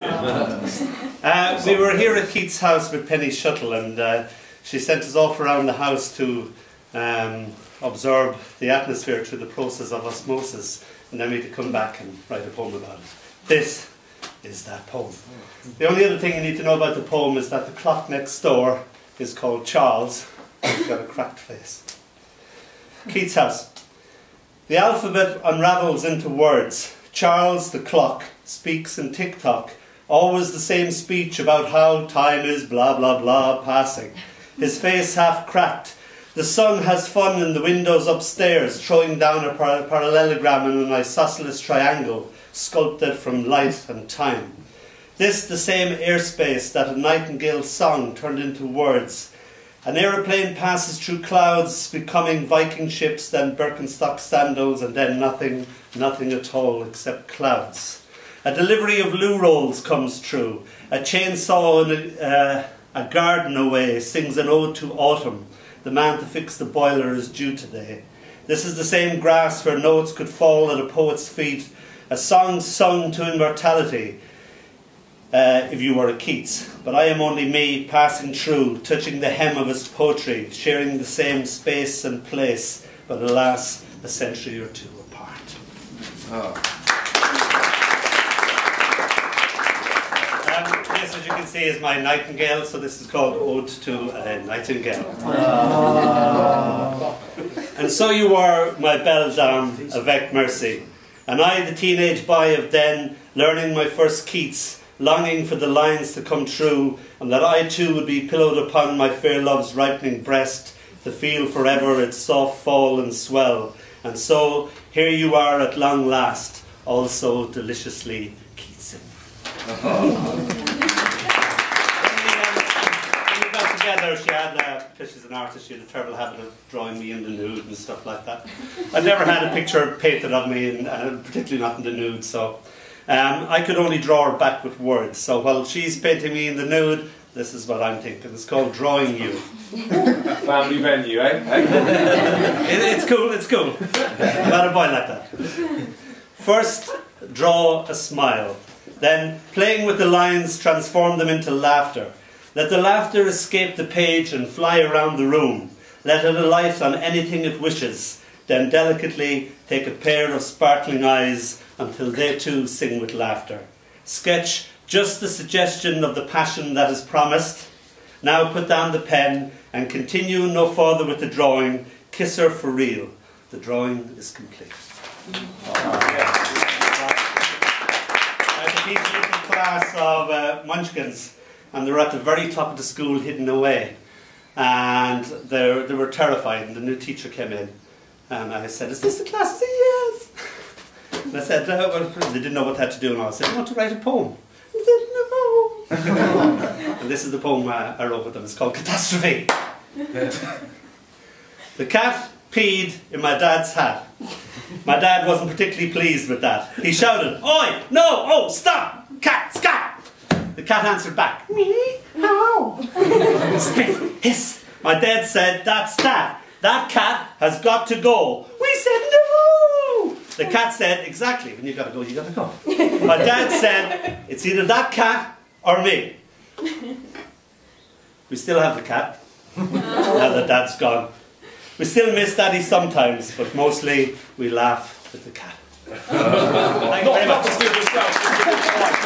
Uh, we were here at Keats house with Penny Shuttle, and uh, she sent us off around the house to um, observe the atmosphere through the process of osmosis, and then we had to come back and write a poem about it. This is that poem. The only other thing you need to know about the poem is that the clock next door is called Charles. and He's got a cracked face. Keats house. The alphabet unravels into words. Charles, the clock, speaks in tick-tock, always the same speech about how time is blah blah blah passing. His face half cracked. The sun has fun in the windows upstairs, throwing down a par parallelogram in an isosceles triangle, sculpted from light and time. This the same airspace that a nightingale's song turned into words. An aeroplane passes through clouds, becoming Viking ships, then Birkenstock sandals, and then nothing, nothing at all except clouds. A delivery of loo rolls comes true. A chainsaw in a, uh, a garden away sings an ode to autumn. The man to fix the boiler is due today. This is the same grass where notes could fall at a poet's feet. A song sung to immortality uh, if you were a Keats. But I am only me passing through, touching the hem of his poetry, sharing the same space and place, but alas, a century or two apart. Oh. This, as you can see, is my nightingale, so this is called Ode to a Nightingale. Ah. and so you are my belle dame avec merci. And I, the teenage boy of then, learning my first Keats, longing for the lines to come true, and that I too would be pillowed upon my fair love's ripening breast, to feel forever its soft fall and swell. And so, here you are at long last, also deliciously Keatson. when we got together, she she's an artist, she had a terrible habit of drawing me in the nude and stuff like that. I never had a picture painted of me, and uh, particularly not in the nude, so um, I could only draw her back with words. So while she's painting me in the nude, this is what I'm thinking. It's called Drawing You. Family venue, eh? it, it's cool, it's cool. About a boy like that. First, draw a smile. Then, playing with the lines, transform them into laughter. Let the laughter escape the page and fly around the room. Let it alight on anything it wishes. Then delicately take a pair of sparkling eyes until they too sing with laughter. Sketch just the suggestion of the passion that is promised. Now put down the pen and continue no further with the drawing. Kiss her for real. The drawing is complete. Teach a little class of uh, munchkins and they were at the very top of the school hidden away and they, they were terrified and the new teacher came in and I said, is this the class? Said, yes. And I said, uh, well, they didn't know what they had to do, and I said, I want to write a poem. And said, no. and this is the poem I, I wrote with them. It's called Catastrophe. the cat peed in my dad's hat. My dad wasn't particularly pleased with that. He shouted, Oi! No! Oh, stop! Cat! Scat! The cat answered back, Me? How? Spit! Hiss! My dad said, That's that. That cat has got to go. We said, No! The cat said, exactly, when you gotta go, you gotta go. My dad said, it's either that cat or me. We still have the cat, now that dad's gone. We still miss daddy sometimes, but mostly we laugh with the cat. Thank you very much.